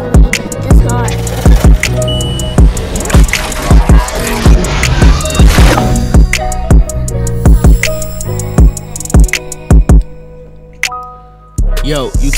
This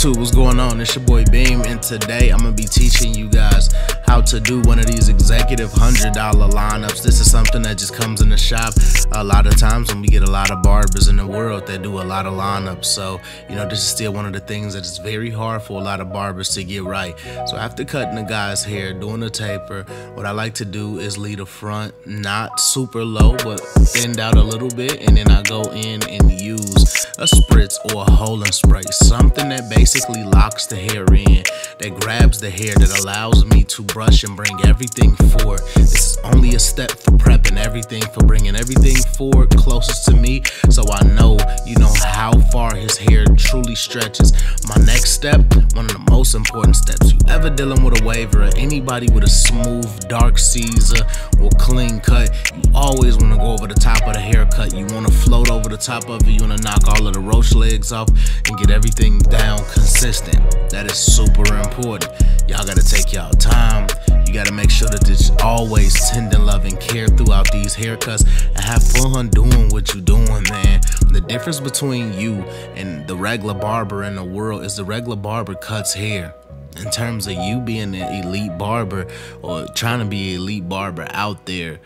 YouTube, what's going on? It's your boy Beam, and today I'm gonna be teaching you guys how to do one of these executive hundred dollar lineups. This is something that just comes in the shop a lot of times when we get a lot of barbers in the world that do a lot of lineups. So, you know, this is still one of the things that is very hard for a lot of barbers to get right. So, after cutting the guy's hair, doing a taper, what I like to do is lead a front not super low, but thinned out a little bit, and then I go in and use a spritz or a holding spray, something that basically locks the hair in, that grabs the hair, that allows me to brush and bring everything forward. This is only a step for prepping everything, for bringing everything forward closest to me, so I know, you know, how far his hair truly stretches. My next step, one of the most important steps you ever dealing with a waver or anybody with a smooth, dark Caesar or clean cut, you always want to go over the top of the haircut. You want to float over the top of it. You want to knock all of the roach legs off and get everything down consistent. That is super important. Y'all got to take y'all time. You got to make sure that it's always tender love and care throughout these haircuts and have fun doing what you're doing, man. The difference between you and the regular barber in the world is the regular barber cuts hair in terms of you being an elite barber or trying to be elite barber out there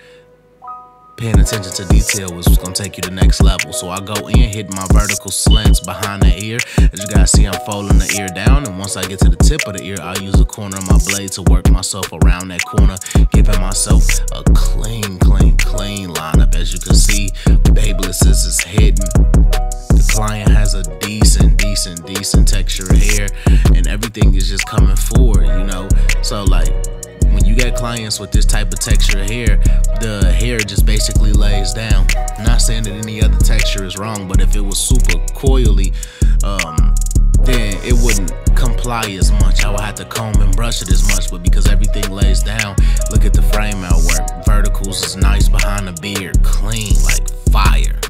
paying attention to detail was gonna take you to the next level. So I go in, hit my vertical slants behind the ear. As you guys see, I'm folding the ear down. And once I get to the tip of the ear, I'll use the corner of my blade to work myself around that corner, giving myself a clean, clean, clean lineup. As you can see, Babyliss is hidden. The client has a decent, decent, decent texture hair, and everything is just coming forward, you know? So, like, when you get clients with this type of texture of hair, the hair just basically lays down. Not saying that any other texture is wrong, but if it was super coily, um, then it wouldn't comply as much. I would have to comb and brush it as much, but because everything lays down, look at the frame out work. Verticals is nice behind the beard, clean like fire.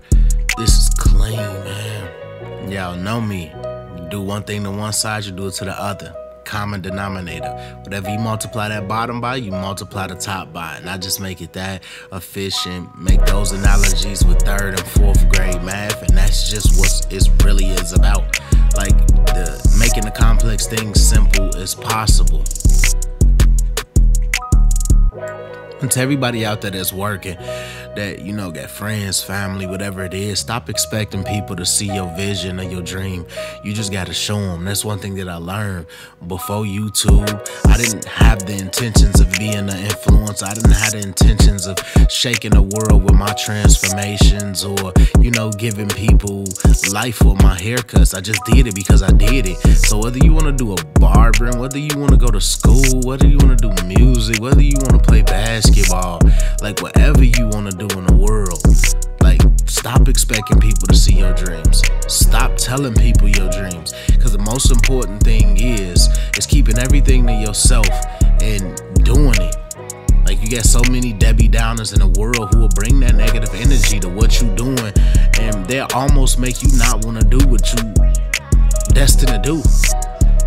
This is clean, man. Y'all know me. You do one thing to one side, you do it to the other common denominator. Whatever you multiply that bottom by, you multiply the top by. And I just make it that efficient. Make those analogies with third and fourth grade math. And that's just what it really is about. Like the making the complex things simple as possible. And to everybody out there that's working, that you know, got friends, family, whatever it is, stop expecting people to see your vision or your dream. You just got to show them. That's one thing that I learned before YouTube. I didn't have the intentions of being an influence. I didn't have the intentions of shaking the world with my transformations or you know, giving people life with my haircuts. I just did it because I did it. So whether you want to do a barbering, whether you want to go to school, whether you want to do music, whether you want to play basketball, like whatever you want to do in the world, like stop expecting people to see your dreams. Stop telling people your dreams. Because the most important thing is is keeping everything to yourself and doing it. Like you got so many Debbie Downers in the world who will bring that negative energy to what you doing, and they'll almost make you not want to do what you destined to do.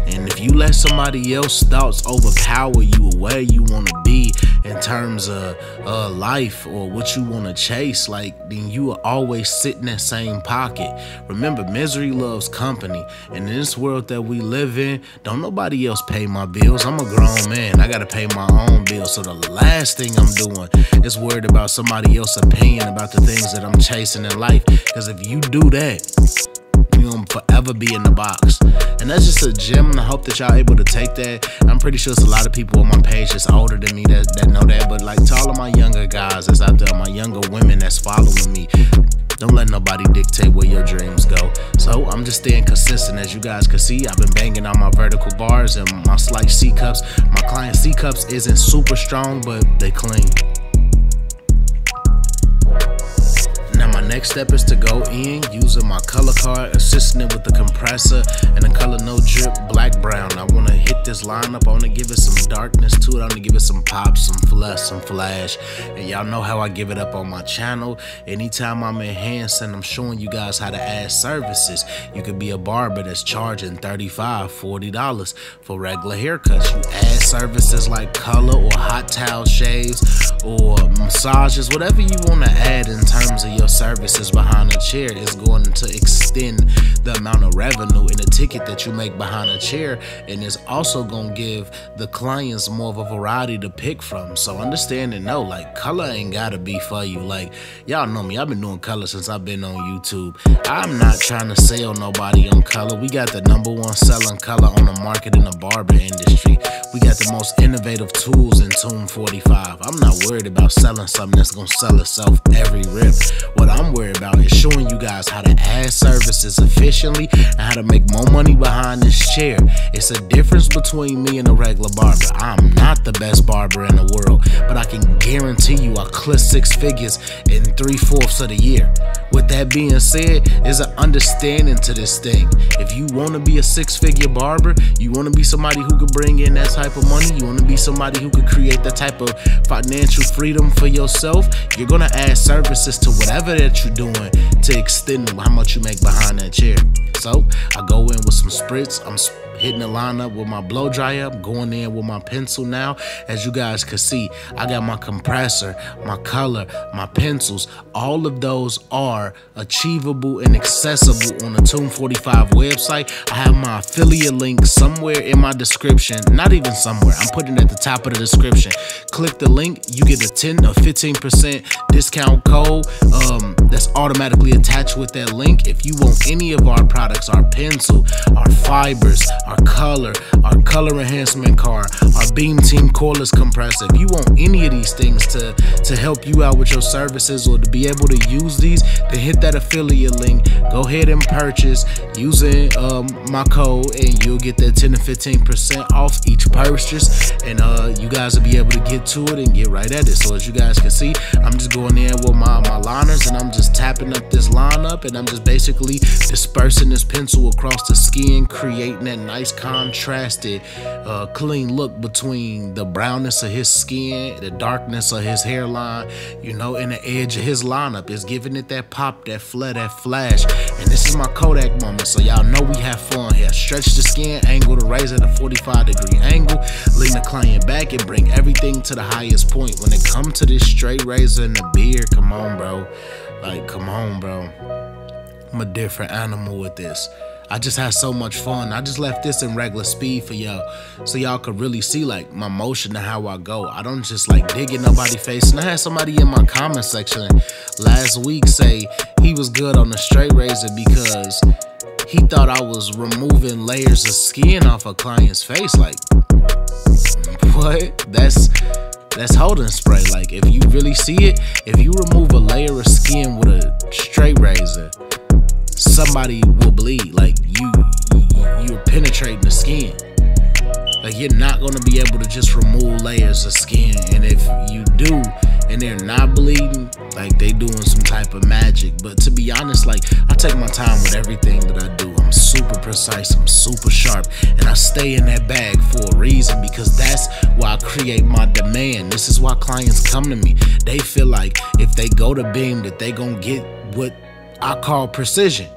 And if you let somebody else's thoughts overpower you where you want to be in terms of uh, life or what you want to chase, like then you will always sit in that same pocket. Remember, misery loves company. And in this world that we live in, don't nobody else pay my bills. I'm a grown man. I gotta pay my own bills. So the last thing I'm doing is worried about somebody else's opinion about the things that I'm chasing in life. Because if you do that, gonna forever be in the box. And that's just a gem, I hope that y'all able to take that. I'm pretty sure it's a lot of people on my page that's older than me that, that know that. But like to all of my younger guys that's out there, my younger women that's following me, don't let nobody dictate where your dreams go. So I'm just staying consistent. As you guys can see, I've been banging on my vertical bars and my slight C cups. My client C cups isn't super strong, but they clean. Next step is to go in using my color card, assisting it with the compressor and the color no drip black brown. I want to hit this lineup. I want to give it some darkness to it. I want to give it some pop, some flush, some flash. And y'all know how I give it up on my channel. Anytime I'm enhancing, I'm showing you guys how to add services. You could be a barber that's charging $35, $40 for regular haircuts. You add services like color or hot towel shaves or massages, whatever you want to add in terms of your services behind a chair is going to extend the amount of revenue in a ticket that you make behind a chair and it's also going to give the clients more of a variety to pick from. So understand and know like color ain't got to be for you. Like y'all know me, I've been doing color since I've been on YouTube. I'm not trying to sell nobody on color. We got the number one selling color on the market in the barber industry. We got the most innovative tools in Tomb45. I'm not worried about selling something that's gonna sell itself every rip. What I'm worried about is showing you guys how to add services efficiently and how to make more money behind this chair. It's a difference between me and a regular barber. I'm not the best barber in the world, but I can guarantee you I clear six figures in three fourths of the year. With that being said, there's an understanding to this thing. If you want to be a six figure barber, you want to be somebody who could bring in that type of money, you want to be somebody who could create that type of financial freedom for yourself, you're going to add services to whatever that you're doing to extend how much you make behind that chair. So I go in with some spritz. I'm hitting the lineup with my blow dryer. I'm going in with my pencil now. As you guys can see, I got my compressor, my color, my pencils. All of those are achievable and accessible on the Tomb45 website. I have my affiliate link somewhere in my description. Not even somewhere. I'm putting it at the top of the description. Click the link. You get a 10 or 15% discount code um, that's automatically attached with that link. If you want any of our products, our pencil, our fibers, our color, our color enhancement car, our Beam Team cordless compressor. If you want any of these things to, to help you out with your services or to be able to use these, then hit that affiliate link. Go ahead and purchase using um, my code and you'll get that 10 to 15% off each purchase. And uh, you guys will be able to get to it and get right at it. So as you guys can see, I'm just going in with my, my liners and I'm just tapping up this lineup and I'm just basically dispersing this pencil across the skin, creating that nice nice contrasted, uh, clean look between the brownness of his skin, the darkness of his hairline, you know, and the edge of his lineup. is giving it that pop, that flare, that flash. And this is my Kodak moment, so y'all know we have fun here. Stretch the skin, angle the razor at a 45 degree angle, lean the client back and bring everything to the highest point. When it comes to this straight razor and the beard, come on, bro. Like, come on, bro. I'm a different animal with this. I just had so much fun. I just left this in regular speed for y'all so y'all could really see like my motion and how I go. I don't just like dig in nobody's face. And I had somebody in my comment section last week say he was good on the straight razor because he thought I was removing layers of skin off a client's face. Like, what? That's that's holding spray. Like, if you really see it, if you remove a layer of skin with a straight razor, somebody will bleed. Like you're not gonna be able to just remove layers of skin. And if you do, and they're not bleeding, like they doing some type of magic. But to be honest, like I take my time with everything that I do. I'm super precise, I'm super sharp, and I stay in that bag for a reason because that's why I create my demand. This is why clients come to me. They feel like if they go to Beam that they gonna get what I call precision.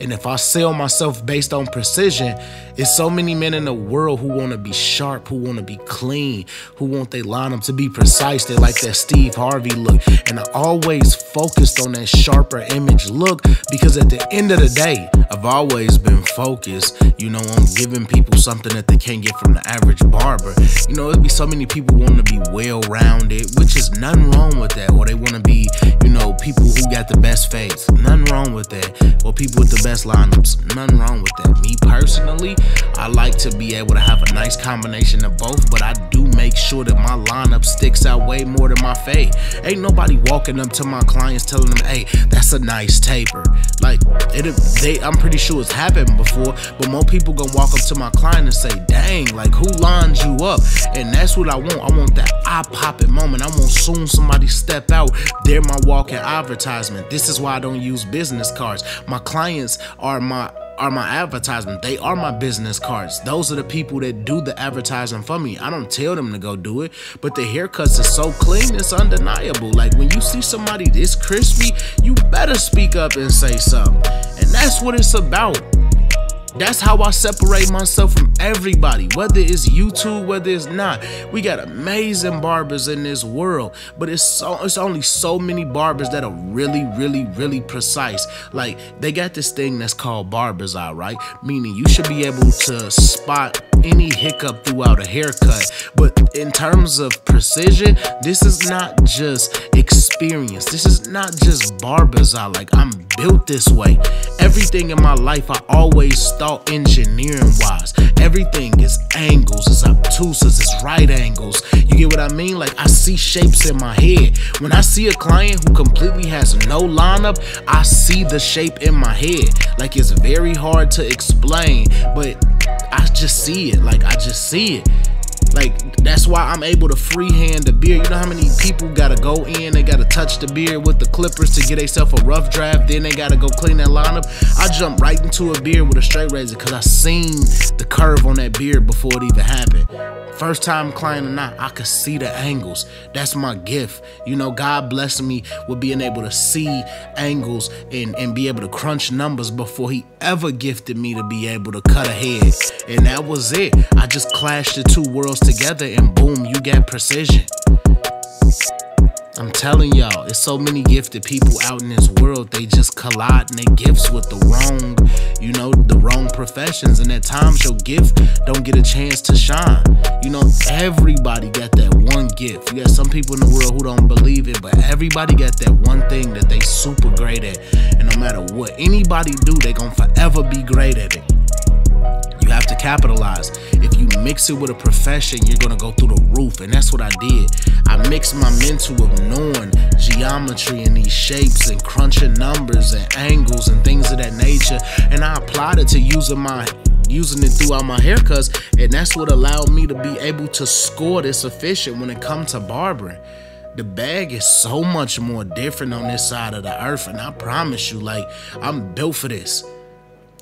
And if I sell myself based on precision, it's so many men in the world who want to be sharp, who want to be clean, who want their lineup to be precise. They like that Steve Harvey look. And I always focused on that sharper image look because at the end of the day, I've always been focused, you know, on giving people something that they can't get from the average barber. You know, there'd be so many people who want to be well-rounded, which is nothing wrong with that. Or they want to be, you know, people who got the best face. Nothing wrong with that. Or people with the best best lineups. Nothing wrong with that. Me personally, I like to be able to have a nice combination of both, but I do make sure that my lineup sticks out way more than my fade. Ain't nobody walking up to my clients telling them, hey, that's a nice taper. Like, it, they, I'm pretty sure it's happened before, but more people gonna walk up to my client and say, dang, like who lines you up? And that's what I want. I want that eye popping moment. I want soon somebody step out. They're my walking advertisement. This is why I don't use business cards. My clients are my are my advertisement. They are my business cards. Those are the people that do the advertising for me. I don't tell them to go do it, but the haircuts are so clean, it's undeniable. Like when you see somebody this crispy, you better speak up and say something. And that's what it's about. That's how I separate myself from everybody, whether it's YouTube, whether it's not. We got amazing barbers in this world, but it's so it's only so many barbers that are really, really, really precise. Like they got this thing that's called barbers eye, right? Meaning you should be able to spot any hiccup throughout a haircut. But in terms of precision, this is not just experience. This is not just barber's eye. Like I'm built this way. Everything in my life, I always thought engineering wise. Everything is angles, it's obtuse, it's right angles. You get what I mean? Like I see shapes in my head. When I see a client who completely has no lineup, I see the shape in my head. Like it's very hard to explain, but I just see it. Like I just see it. Like that's why I'm able to freehand the beard. You know how many people gotta go in, they gotta touch the beard with the clippers to get themselves a rough draft, then they gotta go clean that lineup. I jump right into a beard with a straight razor because I seen the curve on that beard before it even happened. First time client or not, I could see the angles. That's my gift. You know, God blessed me with being able to see angles and, and be able to crunch numbers before he ever gifted me to be able to cut ahead. And that was it. I just clashed the two worlds together and boom, you got precision. I'm telling y'all, it's so many gifted people out in this world. They just collide and they gifts with the wrong, you know, the wrong professions. And at times your gift don't get a chance to shine. You know, everybody got that one gift. You got some people in the world who don't believe it, but everybody got that one thing that they super great at. And no matter what anybody do, they gonna forever be great at it. Have to capitalize. If you mix it with a profession, you're gonna go through the roof, and that's what I did. I mixed my mental of knowing geometry and these shapes and crunching numbers and angles and things of that nature, and I applied it to using my using it throughout my haircuts, and that's what allowed me to be able to score this efficient when it comes to barbering. The bag is so much more different on this side of the earth, and I promise you, like, I'm built for this.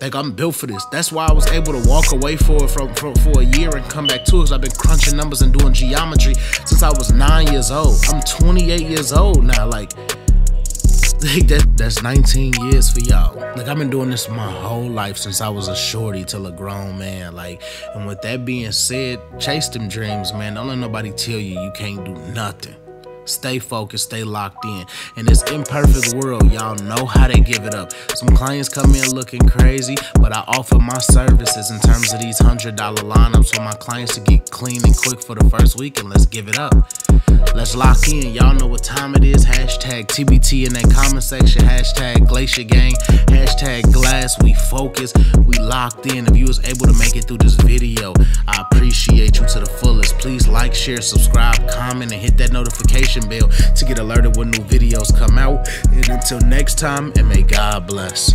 Like I'm built for this. That's why I was able to walk away for from, for, for a year and come back to it. Cause I've been crunching numbers and doing geometry since I was nine years old. I'm 28 years old now. Like, like that that's 19 years for y'all. Like I've been doing this my whole life since I was a shorty till a grown man. Like, and with that being said, chase them dreams, man. Don't let nobody tell you you can't do nothing. Stay focused, stay locked in. In this imperfect world, y'all know how to give it up. Some clients come in looking crazy, but I offer my services in terms of these $100 lineups for my clients to get clean and quick for the first week, and let's give it up. Let's lock in. Y'all know what time it is. Hashtag TBT in that comment section. Hashtag Glacier Gang. Hashtag Glass. We focus. We locked in. If you was able to make it through this video, I appreciate you to the fullest. Please like, share, subscribe, comment, and hit that notification bell to get alerted when new videos come out. And until next time, and may God bless.